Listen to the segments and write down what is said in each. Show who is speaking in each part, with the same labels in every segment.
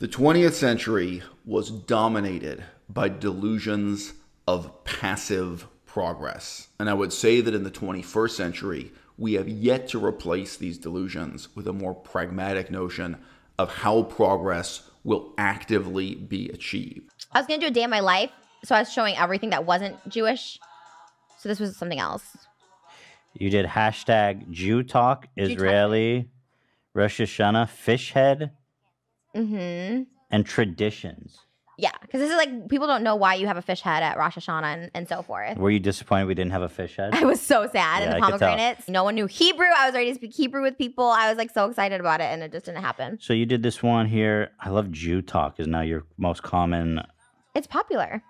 Speaker 1: The 20th century was dominated by delusions of passive progress. And I would say that in the 21st century, we have yet to replace these delusions with a more pragmatic notion of how progress will actively be achieved.
Speaker 2: I was gonna do a day in my life, so I was showing everything that wasn't Jewish. So this was something else.
Speaker 3: You did hashtag Jew Talk, Israeli, Rosh Hashanah, fish head,
Speaker 2: Mm-hmm.
Speaker 3: and traditions.
Speaker 2: Yeah, because this is like people don't know why you have a fish head at Rosh Hashanah and, and so forth.
Speaker 3: Were you disappointed we didn't have a fish head?
Speaker 2: I was so sad in
Speaker 3: Yeah,
Speaker 2: the
Speaker 3: I could tell.
Speaker 2: pomegranates. No one knew Hebrew. I was ready to speak Hebrew with people. I was like so excited about it, and it just didn't happen.
Speaker 3: So you did this one here. I love Jew Talk is now your most common.
Speaker 2: It's popular.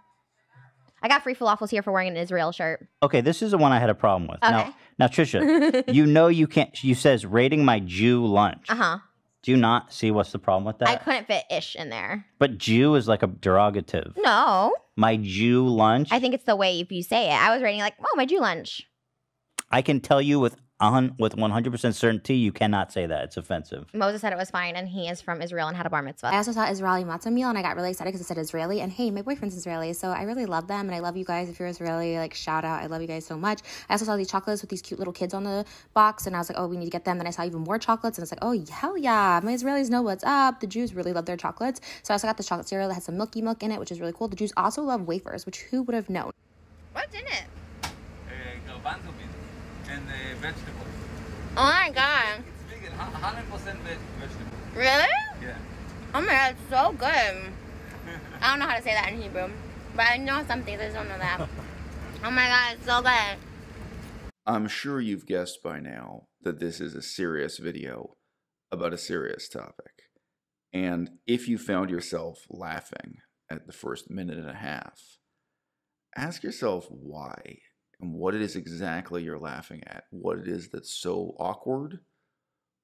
Speaker 2: I got free falafels here for wearing an Israel shirt.
Speaker 3: Okay, this is the one I had a problem with. Now,
Speaker 2: Okay.
Speaker 3: now Trisha, you know you can't. You says rating my Jew lunch.
Speaker 2: Uh huh.
Speaker 3: Do you not see what's the problem with that?
Speaker 2: I couldn't fit ish in there.
Speaker 3: But Jew is like a derogative.
Speaker 2: No,
Speaker 3: My Jew lunch.
Speaker 2: I think it's the way if you say it. I was writing like, oh, my Jew lunch.
Speaker 3: I can tell you with on with 100% certainty you cannot say that. It's offensive.
Speaker 2: Moses said it was fine, and he is from Israel and had a bar mitzvah.
Speaker 4: I also saw Israeli matzah meal and I got really excited because it said Israeli. And hey, my boyfriend's Israeli, so I really love them and I love you guys. If you're Israeli, like shout out, I love you guys so much. I also saw these chocolates with these cute little kids on the box, and I was like, oh, we need to get them. Then I saw even more chocolates, and I was like, oh hell yeah, my Israelis know what's up. The Jews really love their chocolates, so I also got this chocolate cereal that has some milky milk in it, which is really cool. The Jews also love wafers, which who would have known?
Speaker 2: What's in it?
Speaker 5: uh, garbanzo beans and vegetables.
Speaker 2: Oh my god.
Speaker 5: It's vegan, 100% veg- vegetable.
Speaker 2: Really?
Speaker 5: Yeah.
Speaker 2: Oh my god, it's so good. I don't know how to say that in Hebrew, but I know some things. I just don't know that. Oh my god, it's so good.
Speaker 1: I'm sure you've guessed by now that this is a serious video about a serious topic. And if you found yourself laughing at the first minute and a half, ask yourself why and what it is exactly you're laughing at, what it is that's so awkward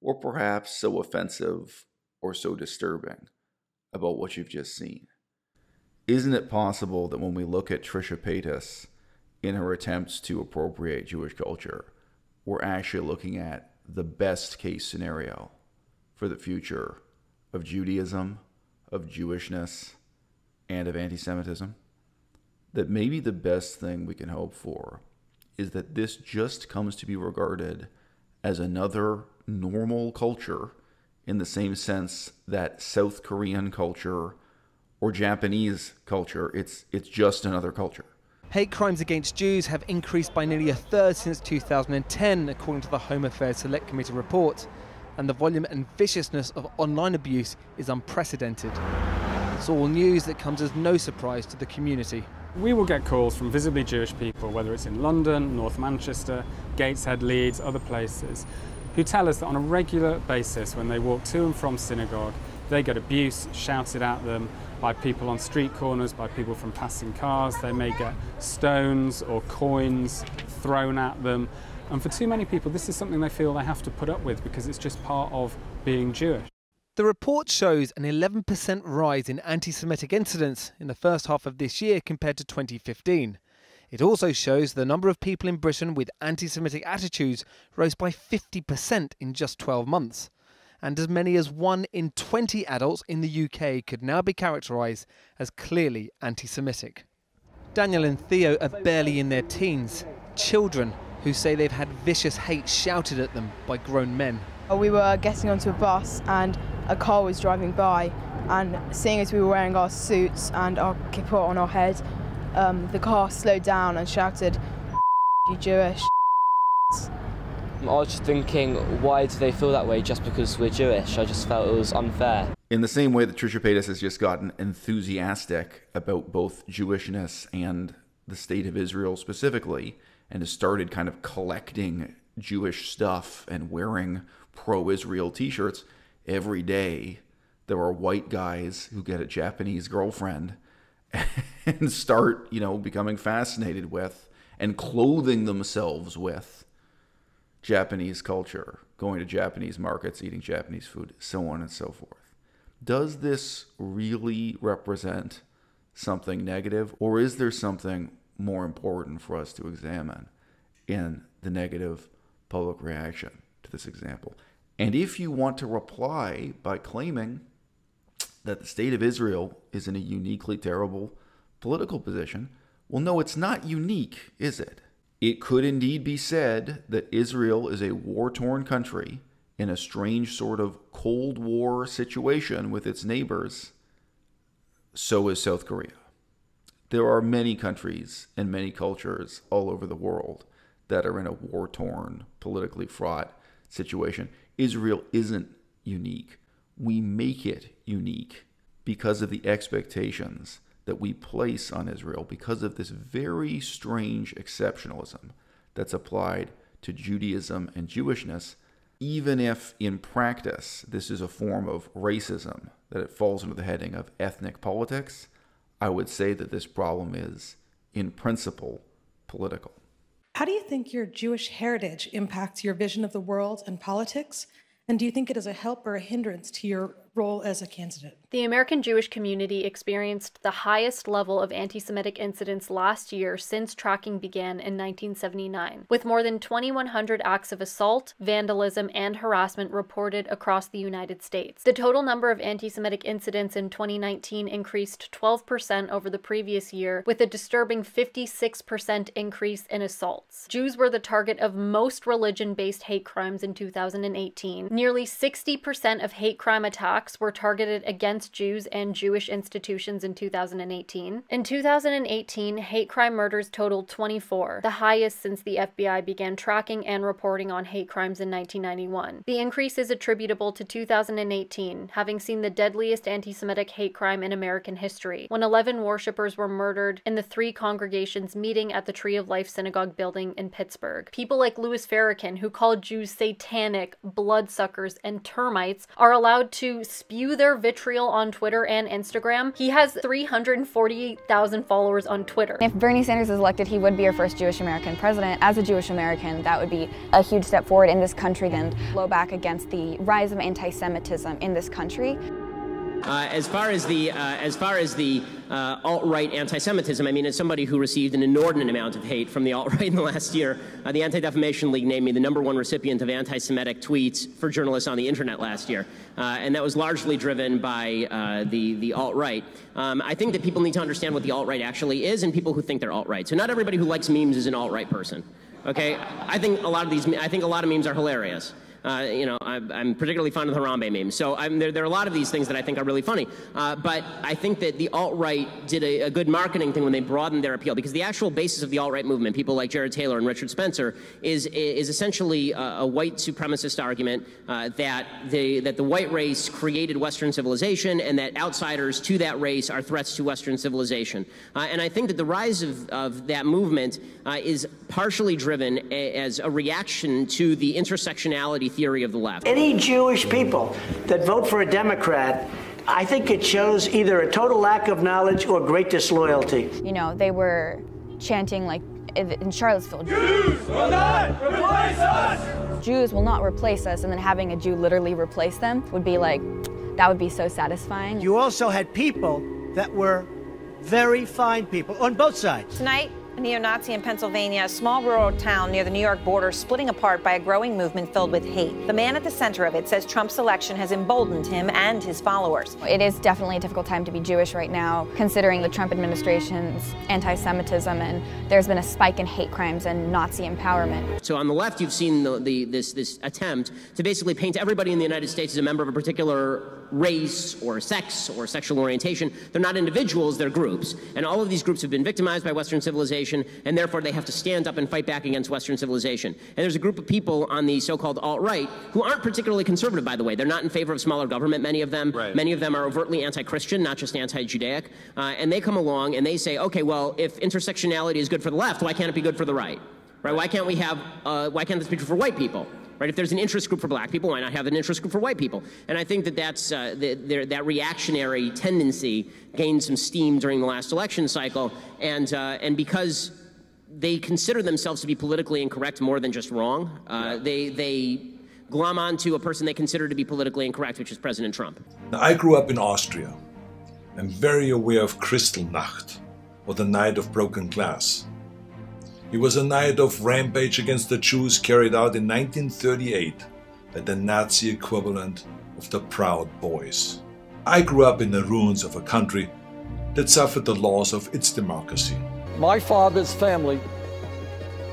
Speaker 1: or perhaps so offensive or so disturbing about what you've just seen. Isn't it possible that when we look at Trisha Paytas in her attempts to appropriate Jewish culture, we're actually looking at the best case scenario for the future of Judaism, of Jewishness, and of anti Semitism? That maybe the best thing we can hope for is that this just comes to be regarded as another normal culture in the same sense that South Korean culture or Japanese culture, it's, it's just another culture.
Speaker 6: Hate crimes against Jews have increased by nearly a third since 2010, according to the Home Affairs Select Committee report. And the volume and viciousness of online abuse is unprecedented. It's all news that comes as no surprise to the community.
Speaker 7: We will get calls from visibly Jewish people, whether it's in London, North Manchester, Gateshead, Leeds, other places, who tell us that on a regular basis, when they walk to and from synagogue, they get abuse shouted at them by people on street corners, by people from passing cars. They may get stones or coins thrown at them. And for too many people, this is something they feel they have to put up with because it's just part of being Jewish.
Speaker 6: The report shows an 11% rise in anti Semitic incidents in the first half of this year compared to 2015. It also shows the number of people in Britain with anti Semitic attitudes rose by 50% in just 12 months. And as many as 1 in 20 adults in the UK could now be characterised as clearly anti Semitic. Daniel and Theo are barely in their teens, children who say they've had vicious hate shouted at them by grown men.
Speaker 8: We were getting onto a bus and a car was driving by, and seeing as we were wearing our suits and our kippah on our head, um, the car slowed down and shouted, "You Jewish."
Speaker 9: I was just thinking, why do they feel that way just because we're Jewish? I just felt it was unfair.
Speaker 1: In the same way that Trisha Paytas has just gotten enthusiastic about both Jewishness and the state of Israel specifically, and has started kind of collecting Jewish stuff and wearing pro Israel t shirts, every day there are white guys who get a Japanese girlfriend and start, you know, becoming fascinated with and clothing themselves with Japanese culture, going to Japanese markets, eating Japanese food, so on and so forth. Does this really represent something negative, or is there something more important for us to examine in the negative public reaction to this example? And if you want to reply by claiming that the state of Israel is in a uniquely terrible political position. Well, no, it's not unique, is it? It could indeed be said that Israel is a war torn country in a strange sort of Cold War situation with its neighbors. So is South Korea. There are many countries and many cultures all over the world that are in a war torn, politically fraught situation. Israel isn't unique. We make it unique because of the expectations that we place on Israel, because of this very strange exceptionalism that's applied to Judaism and Jewishness, even if in practice this is a form of racism, that it falls under the heading of ethnic politics, I would say that this problem is, in principle, political.
Speaker 10: How do you think your Jewish heritage impacts your vision of the world and politics? And do you think it is a help or a hindrance to your role as a candidate?
Speaker 11: The American Jewish community experienced the highest level of anti Semitic incidents last year since tracking began in 1979, with more than 2,100 acts of assault, vandalism, and harassment reported across the United States. The total number of anti Semitic incidents in 2019 increased 12% over the previous year, with a disturbing 56% increase in assaults. Jews were the target of most religion based hate crimes in 2018. Nearly 60% of hate crime attacks were targeted against Jews and Jewish institutions in 2018. In 2018, hate crime murders totaled 24, the highest since the FBI began tracking and reporting on hate crimes in 1991. The increase is attributable to 2018, having seen the deadliest anti Semitic hate crime in American history, when 11 worshippers were murdered in the three congregations meeting at the Tree of Life Synagogue building in Pittsburgh. People like Louis Farrakhan, who called Jews satanic, bloodsuckers, and termites, are allowed to spew their vitriol on Twitter and Instagram. He has 348,000 followers on Twitter.
Speaker 12: If Bernie Sanders is elected, he would be our first Jewish American president. As a Jewish American, that would be a huge step forward in this country and blow back against the rise of anti-Semitism in this country.
Speaker 13: Uh, as far as the uh, as far as the uh, alt-right anti-Semitism, I mean, as somebody who received an inordinate amount of hate from the alt-right in the last year, uh, the Anti-Defamation League named me the number one recipient of anti-Semitic tweets for journalists on the internet last year, uh, and that was largely driven by uh, the the alt-right. Um, I think that people need to understand what the alt-right actually is, and people who think they're alt-right. So not everybody who likes memes is an alt-right person. Okay, I think a lot of these I think a lot of memes are hilarious. Uh, you know, I'm, I'm, particularly fond of the Harambe memes. So there, there, are a lot of these things that I think are really funny. Uh, but I think that the alt-right did a, a, good marketing thing when they broadened their appeal because the actual basis of the alt-right movement, people like Jared Taylor and Richard Spencer, is, is essentially a, a white supremacist argument uh, that, the, that the white race created Western civilization and that outsiders to that race are threats to Western civilization. Uh, and I think that the rise of, of that movement uh, is partially driven a, as a reaction to the intersectionality theory of the left.
Speaker 14: Any Jewish people that vote for a Democrat I think it shows either a total lack of knowledge or great disloyalty.
Speaker 12: You know, they were chanting like in Charlottesville
Speaker 15: Jews will not replace us!
Speaker 12: Jews will not replace us, and then having a Jew literally replace them would be like, that would be so satisfying.
Speaker 14: You also had people that were very fine people on both sides.
Speaker 16: Tonight, a neo-Nazi in Pennsylvania, a small rural town near the New York border splitting apart by a growing movement filled with hate. The man at the center of it says Trump's election has emboldened him and his followers.
Speaker 12: It is definitely a difficult time to be Jewish right now, considering the Trump administration's anti-Semitism, and there's been a spike in hate crimes and Nazi empowerment.
Speaker 13: So on the left, you've seen the, the, this, this attempt to basically paint everybody in the United States as a member of a particular race or sex or sexual orientation. They're not individuals, they're groups. And all of these groups have been victimized by Western civilization, and therefore they have to stand up and fight back against Western civilization. And there's a group of people on the so-called alt-right who aren't particularly conservative, by the way. They're not in favor of smaller government, many of them.
Speaker 1: Right.
Speaker 13: Many of them are overtly anti-Christian, not just anti-Judaic. Uh, and they come along and they say, okay, well, if intersectionality is good for the left, why can't it be good for the right? Right? Why can't we have, uh, why can't this be true for white people? Right? If there's an interest group for black people, why not have an interest group for white people? And I think that that's, uh, the, the, that reactionary tendency gained some steam during the last election cycle. And, uh, and because they consider themselves to be politically incorrect more than just wrong, uh, they, they glom onto a person they consider to be politically incorrect, which is President Trump.
Speaker 17: Now, I grew up in Austria. I'm very aware of Kristallnacht, or the Night of Broken Glass. It was a night of rampage against the Jews carried out in 1938 by the Nazi equivalent of the Proud Boys. I grew up in the ruins of a country that suffered the loss of its democracy.
Speaker 18: My father's family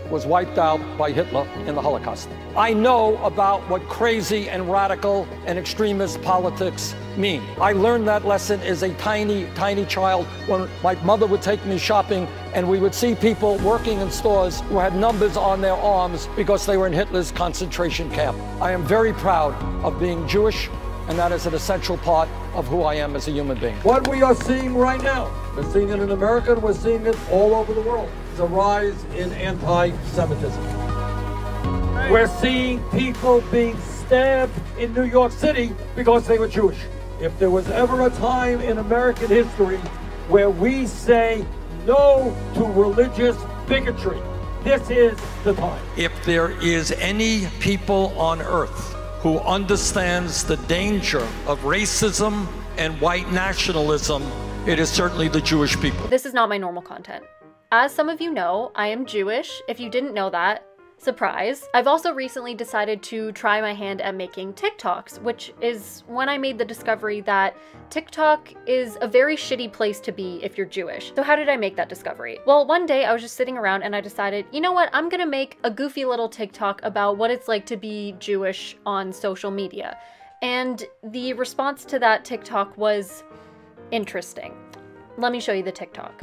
Speaker 18: was wiped out by Hitler in the Holocaust. I know about what crazy and radical and extremist politics mean. I learned that lesson as a tiny, tiny child when my mother would take me shopping and we would see people working in stores who had numbers on their arms because they were in Hitler's concentration camp. I am very proud of being Jewish and that is an essential part of who I am as a human being. What we are seeing right now, we're seeing it in America, and we're seeing it all over the world, is a rise in anti-Semitism. We're seeing people being stabbed in New York City because they were Jewish. If there was ever a time in American history where we say no to religious bigotry, this is the time. If there is any people on earth who understands the danger of racism and white nationalism, it is certainly the Jewish people.
Speaker 11: This is not my normal content. As some of you know, I am Jewish. If you didn't know that, Surprise. I've also recently decided to try my hand at making TikToks, which is when I made the discovery that TikTok is a very shitty place to be if you're Jewish. So how did I make that discovery? Well, one day I was just sitting around and I decided, you know what, I'm gonna make a goofy little TikTok about what it's like to be Jewish on social media. And the response to that TikTok was interesting. Let me show you the TikTok.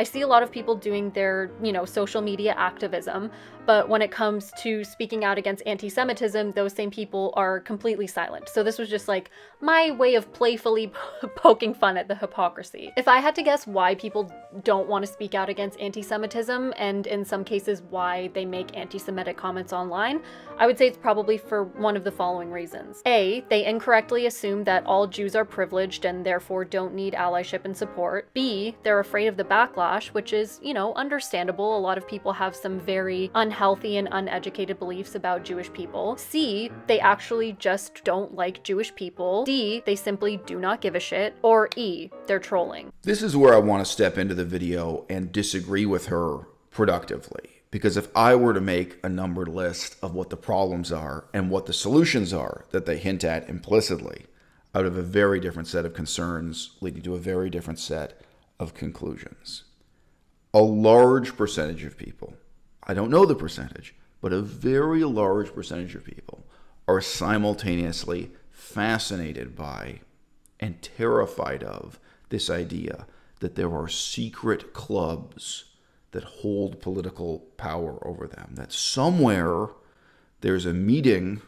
Speaker 11: I see a lot of people doing their, you know, social media activism, but when it comes to speaking out against anti-Semitism, those same people are completely silent. So this was just like my way of playfully poking fun at the hypocrisy. If I had to guess why people don't want to speak out against anti-Semitism, and in some cases why they make anti-Semitic comments online, I would say it's probably for one of the following reasons. A, they incorrectly assume that all Jews are privileged and therefore don't need allyship and support. B, they're afraid of the backlash which is, you know, understandable. A lot of people have some very unhealthy and uneducated beliefs about Jewish people. C, they actually just don't like Jewish people. D, they simply do not give a shit. Or E, they're trolling.
Speaker 1: This is where I want to step into the video and disagree with her productively. Because if I were to make a numbered list of what the problems are and what the solutions are that they hint at implicitly, out of a very different set of concerns leading to a very different set of conclusions a large percentage of people, I don't know the percentage, but a very large percentage of people are simultaneously fascinated by and terrified of this idea that there are secret clubs that hold political power over them, that somewhere there's a meeting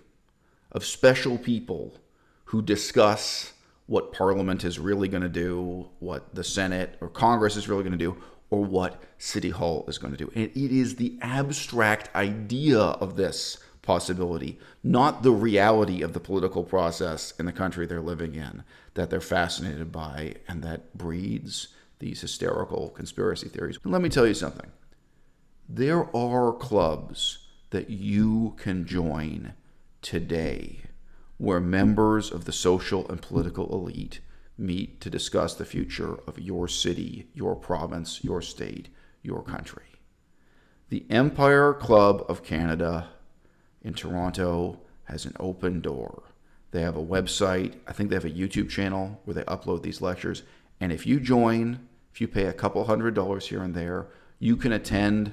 Speaker 1: of special people who discuss what Parliament is really going to do, what the Senate or Congress is really going to do, or what City Hall is going to do. And it is the abstract idea of this possibility, not the reality of the political process in the country they're living in, that they're fascinated by and that breeds these hysterical conspiracy theories. And let me tell you something there are clubs that you can join today where members of the social and political elite meet to discuss the future of your city, your province, your state, your country. The Empire Club of Canada in Toronto has an open door. They have a website, I think they have a YouTube channel where they upload these lectures. And if you join, if you pay a couple hundred dollars here and there, you can attend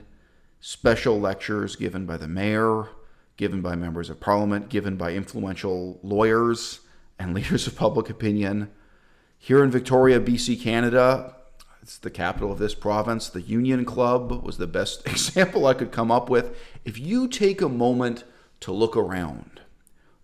Speaker 1: special lectures given by the mayor, given by members of parliament, given by influential lawyers and leaders of public opinion here in Victoria, BC, Canada, it's the capital of this province. The Union Club was the best example I could come up with. If you take a moment to look around,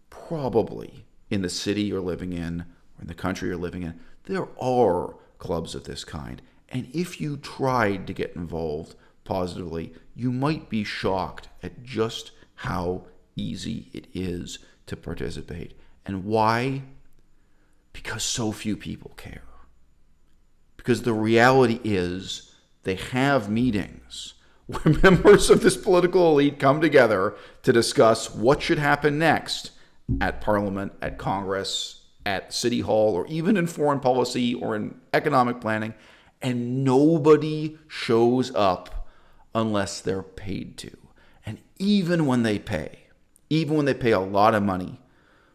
Speaker 1: probably in the city you're living in or in the country you're living in, there are clubs of this kind. And if you tried to get involved positively, you might be shocked at just how easy it is to participate. And why? Because so few people care. Because the reality is they have meetings where members of this political elite come together to discuss what should happen next at Parliament, at Congress, at City Hall, or even in foreign policy or in economic planning, and nobody shows up unless they're paid to. And even when they pay, even when they pay a lot of money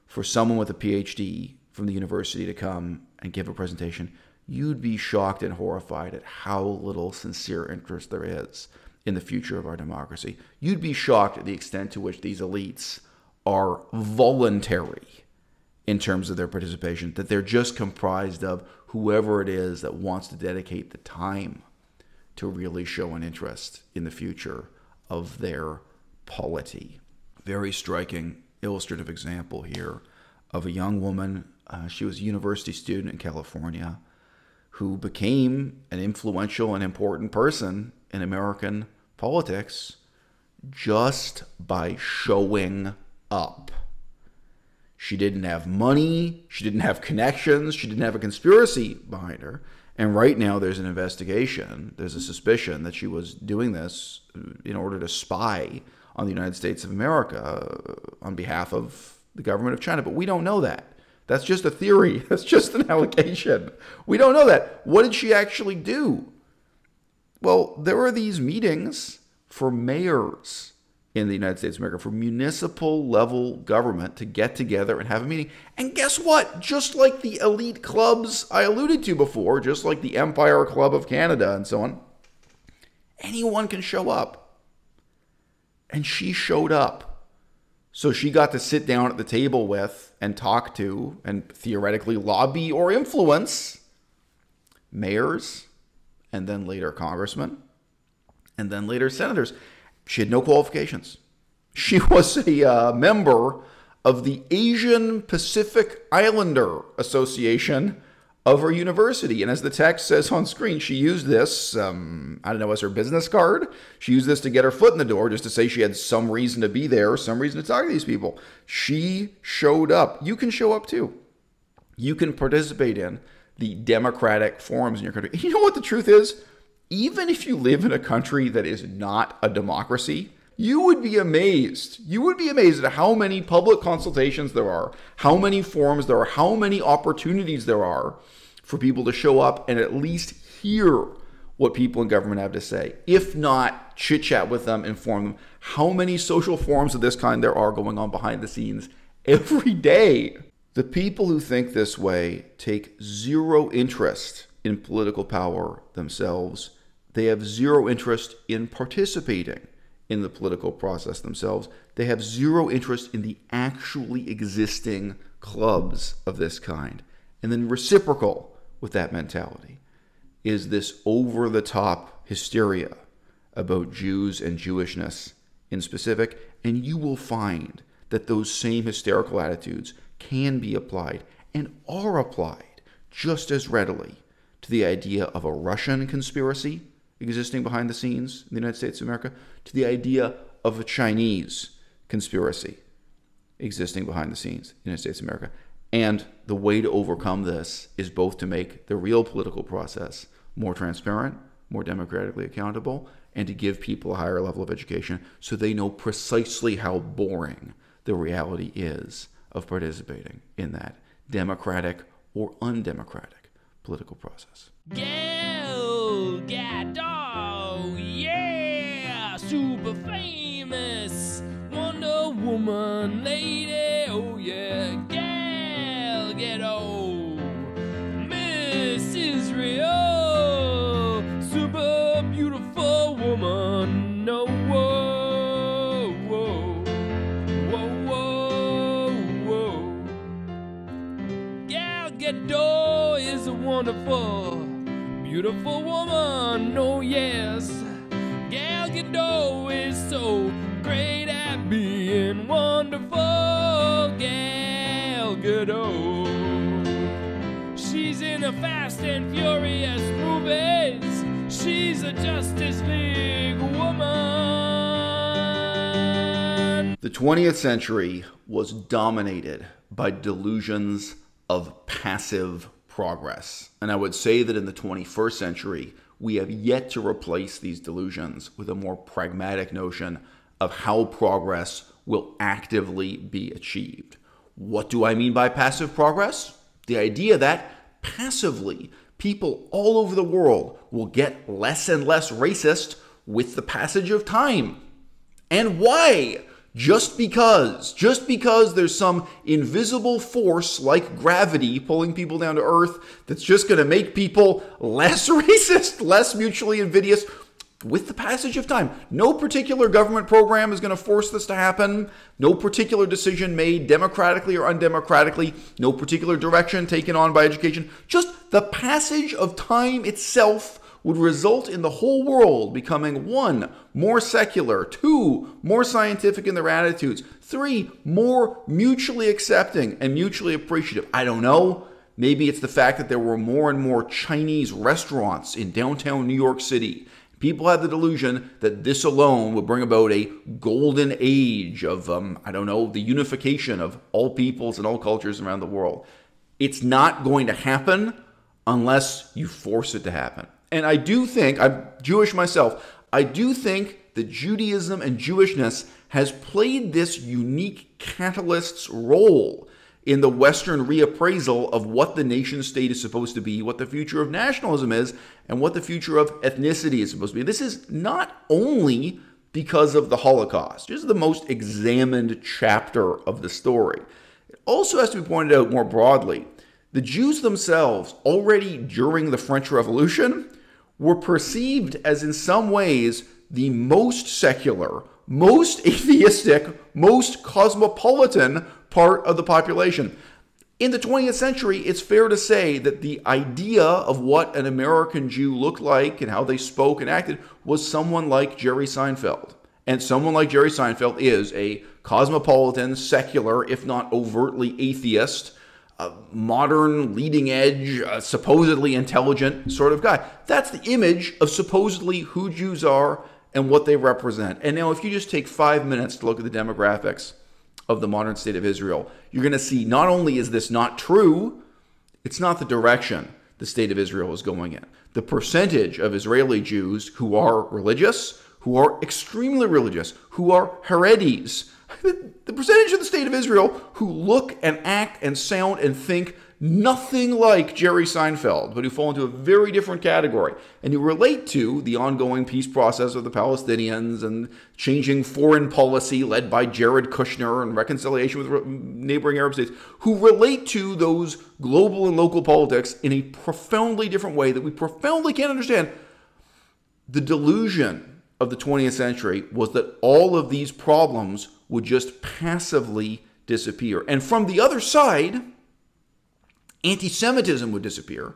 Speaker 1: for someone with a PhD from the university to come and give a presentation, you'd be shocked and horrified at how little sincere interest there is in the future of our democracy. You'd be shocked at the extent to which these elites are voluntary in terms of their participation, that they're just comprised of whoever it is that wants to dedicate the time to really show an interest in the future of their polity. Very striking illustrative example here of a young woman. Uh, she was a university student in California who became an influential and important person in American politics just by showing up. She didn't have money, she didn't have connections, she didn't have a conspiracy behind her. And right now, there's an investigation, there's a suspicion that she was doing this in order to spy on the United States of America uh, on behalf of the government of China. But we don't know that. That's just a theory, that's just an allegation. We don't know that. What did she actually do? Well, there are these meetings for mayors in the United States of America, for municipal level government to get together and have a meeting. And guess what? Just like the elite clubs I alluded to before, just like the Empire Club of Canada and so on, anyone can show up. And she showed up. So she got to sit down at the table with and talk to and theoretically lobby or influence mayors and then later congressmen and then later senators. She had no qualifications. She was a uh, member of the Asian Pacific Islander Association of her university. And as the text says on screen, she used this, um, I don't know, as her business card. She used this to get her foot in the door, just to say she had some reason to be there, some reason to talk to these people. She showed up. You can show up too. You can participate in the democratic forums in your country. You know what the truth is? Even if you live in a country that is not a democracy, you would be amazed. You would be amazed at how many public consultations there are, how many forums there are, how many opportunities there are for people to show up and at least hear what people in government have to say. If not, chit chat with them, inform them. How many social forums of this kind there are going on behind the scenes every day. The people who think this way take zero interest in political power themselves. They have zero interest in participating in the political process themselves. They have zero interest in the actually existing clubs of this kind. And then reciprocal with that mentality is this over the top hysteria about Jews and Jewishness in specific. And you will find that those same hysterical attitudes can be applied and are applied just as readily to the idea of a Russian conspiracy existing behind the scenes in the United States of America, to the idea of a Chinese conspiracy existing behind the scenes in the United States of America. And the way to overcome this is both to make the real political process more transparent, more democratically accountable, and to give people a higher level of education so they know precisely how boring the reality is of participating in that democratic or undemocratic political process.
Speaker 15: Yeah, super famous Wonder Woman lady, oh yeah, Gal Gadot, Miss Israel, super beautiful woman, no whoa, whoa, whoa, whoa. Gal Gadot is a wonderful, beautiful woman. Oh yes, Gal Gadot is so great at being wonderful. Gal Gadot, she's in the Fast and Furious movies. She's a Justice League woman.
Speaker 1: The 20th century was dominated by delusions of passive progress. And I would say that in the 21st century, we have yet to replace these delusions with a more pragmatic notion of how progress will actively be achieved. What do I mean by passive progress? The idea that passively, people all over the world will get less and less racist with the passage of time. And why? Just because. Just because there's some invisible force like gravity pulling people down to earth that's just going to make people less racist, less mutually invidious with the passage of time. No particular government program is going to force this to happen. No particular decision made democratically or undemocratically. No particular direction taken on by education. Just the passage of time itself would result in the whole world becoming one, more secular, two, more scientific in their attitudes, three, more mutually accepting and mutually appreciative. I don't know. Maybe it's the fact that there were more and more Chinese restaurants in downtown New York City. People had the delusion that this alone would bring about a golden age of, um, I don't know, the unification of all peoples and all cultures around the world. It's not going to happen unless you force it to happen. And I do think, I'm Jewish myself, I do think that Judaism and Jewishness has played this unique catalyst's role in the Western reappraisal of what the nation state is supposed to be, what the future of nationalism is, and what the future of ethnicity is supposed to be. This is not only because of the Holocaust, this is the most examined chapter of the story. It also has to be pointed out more broadly. The Jews themselves, already during the French Revolution, were perceived as, in some ways, the most secular, most atheistic, most cosmopolitan part of the population. In the 20th century, it's fair to say that the idea of what an American Jew looked like and how they spoke and acted was someone like Jerry Seinfeld. And someone like Jerry Seinfeld is a cosmopolitan, secular, if not overtly atheist, a modern, leading edge, uh, supposedly intelligent sort of guy. That's the image of supposedly who Jews are and what they represent. And now, if you just take five minutes to look at the demographics of the modern state of Israel, you're going to see not only is this not true, it's not the direction the state of Israel is going in. The percentage of Israeli Jews who are religious, who are extremely religious, who are Haredis, the percentage of the state of Israel who look and act and sound and think nothing like Jerry Seinfeld, but who fall into a very different category, and who relate to the ongoing peace process of the Palestinians and changing foreign policy led by Jared Kushner and reconciliation with neighboring Arab states, who relate to those global and local politics in a profoundly different way that we profoundly can't understand. The delusion of the 20th century was that all of these problems would just passively disappear. And from the other side, anti Semitism would disappear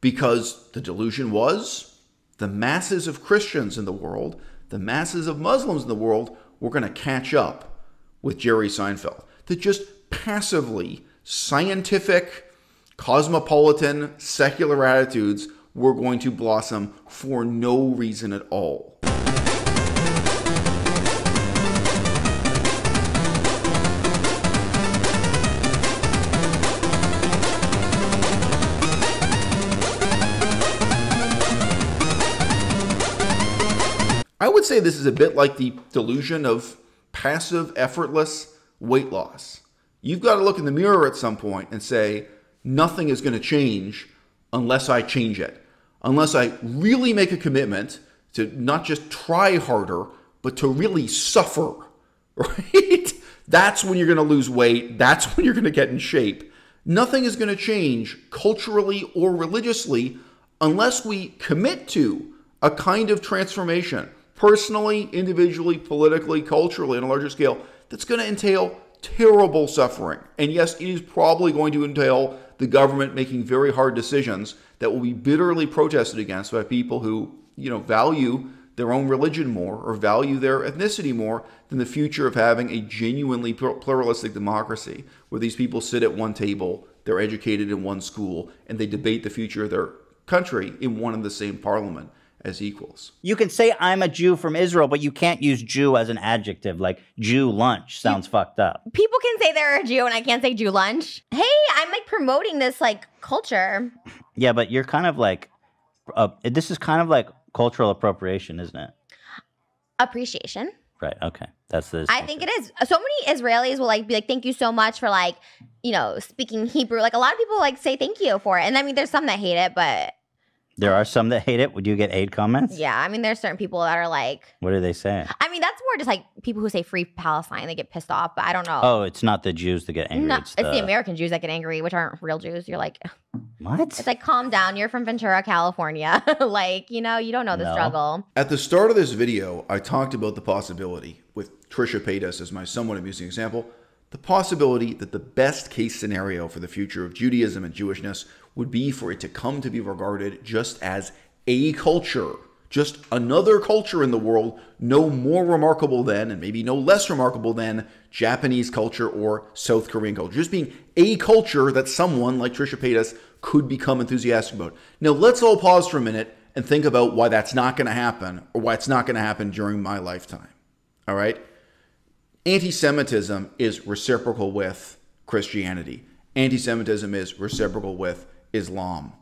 Speaker 1: because the delusion was the masses of Christians in the world, the masses of Muslims in the world were going to catch up with Jerry Seinfeld. That just passively scientific, cosmopolitan, secular attitudes were going to blossom for no reason at all. Would say this is a bit like the delusion of passive, effortless weight loss. You've got to look in the mirror at some point and say, nothing is going to change unless I change it. Unless I really make a commitment to not just try harder, but to really suffer, right? That's when you're going to lose weight. That's when you're going to get in shape. Nothing is going to change culturally or religiously unless we commit to a kind of transformation personally, individually, politically, culturally, on a larger scale, that's going to entail terrible suffering. And yes, it is probably going to entail the government making very hard decisions that will be bitterly protested against by people who, you know, value their own religion more or value their ethnicity more than the future of having a genuinely pluralistic democracy where these people sit at one table, they're educated in one school, and they debate the future of their country in one and the same parliament as equals.
Speaker 3: You can say I'm a Jew from Israel, but you can't use Jew as an adjective. Like Jew lunch sounds fucked up.
Speaker 2: People can say they're a Jew and I can't say Jew lunch. Hey, I'm like promoting this like culture.
Speaker 3: Yeah, but you're kind of like, uh, this is kind of like cultural appropriation, isn't it?
Speaker 2: Appreciation.
Speaker 3: Right. Okay. That's the.
Speaker 2: I think it is. So many Israelis will like be like, "Thank you so much for like, you know, speaking Hebrew." Like a lot of people like say thank you for it, and I mean, there's some that hate it, but
Speaker 3: There are some that hate it. Would you get hate comments?
Speaker 19: Yeah, I mean, there's certain people that are like,
Speaker 3: What do they say?
Speaker 19: I mean, that's more just like people who say free Palestine, they get pissed off, but I don't know.
Speaker 3: Oh, it's not the Jews that get angry.
Speaker 19: No,
Speaker 3: it's,
Speaker 19: it's the American Jews that get angry, which aren't real Jews. You're like,
Speaker 3: what?
Speaker 19: It's like, calm down. You're from Ventura, California. like, you know, you don't know the
Speaker 1: No.
Speaker 19: struggle.
Speaker 1: At the start of this video, I talked about the possibility, with Trisha Paytas as my somewhat amusing example, the possibility that the best case scenario for the future of Judaism and Jewishness would be for it to come to be regarded just as a culture, just another culture in the world, no more remarkable than, and maybe no less remarkable than, Japanese culture or South Korean culture. Just being a culture that someone like Trisha Paytas could become enthusiastic about. Now, let's all pause for a minute and think about why that's not going to happen or why it's not going to happen during my lifetime. All right? Anti Semitism is reciprocal with Christianity, anti Semitism is reciprocal with Islam.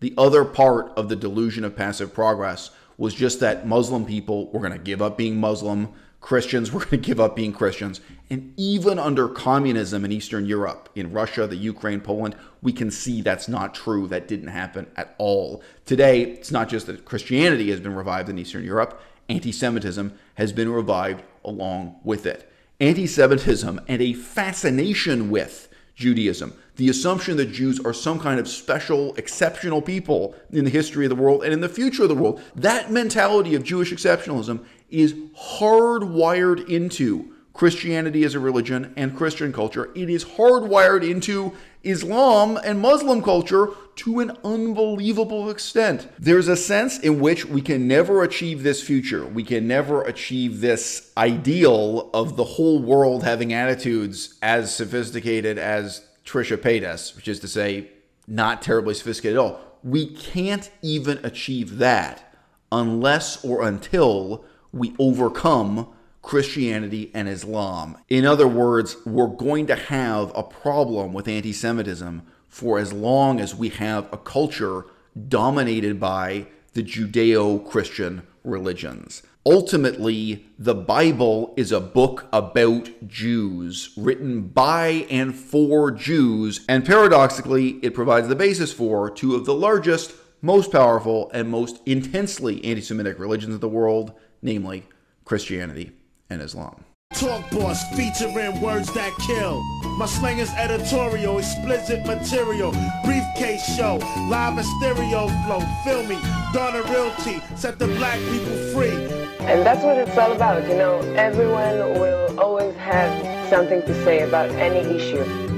Speaker 1: The other part of the delusion of passive progress was just that Muslim people were going to give up being Muslim, Christians were going to give up being Christians. And even under communism in Eastern Europe, in Russia, the Ukraine, Poland, we can see that's not true. That didn't happen at all. Today, it's not just that Christianity has been revived in Eastern Europe, anti Semitism has been revived along with it. Anti Semitism and a fascination with Judaism, the assumption that Jews are some kind of special, exceptional people in the history of the world and in the future of the world, that mentality of Jewish exceptionalism is hardwired into Christianity as a religion and Christian culture. It is hardwired into Islam and Muslim culture to an unbelievable extent. There's a sense in which we can never achieve this future. We can never achieve this ideal of the whole world having attitudes as sophisticated as Trisha Paytas, which is to say, not terribly sophisticated at all. We can't even achieve that unless or until we overcome Christianity and Islam. In other words, we're going to have a problem with anti Semitism for as long as we have a culture dominated by the Judeo Christian religions. Ultimately, the Bible is a book about Jews, written by and for Jews, and paradoxically, it provides the basis for two of the largest, most powerful, and most intensely anti Semitic religions of the world, namely Christianity and Islam.
Speaker 20: Talk Boss featuring words that kill. My slang is editorial, explicit material. Briefcase show, live and stereo flow. Feel me, Donna Realty, set the black people free.
Speaker 21: And that's what it's all about, you know. Everyone will always have something to say about any issue.